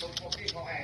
Không có cái họ ẻ. เอ๊